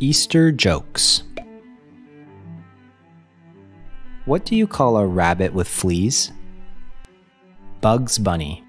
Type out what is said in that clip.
Easter jokes. What do you call a rabbit with fleas? Bugs Bunny.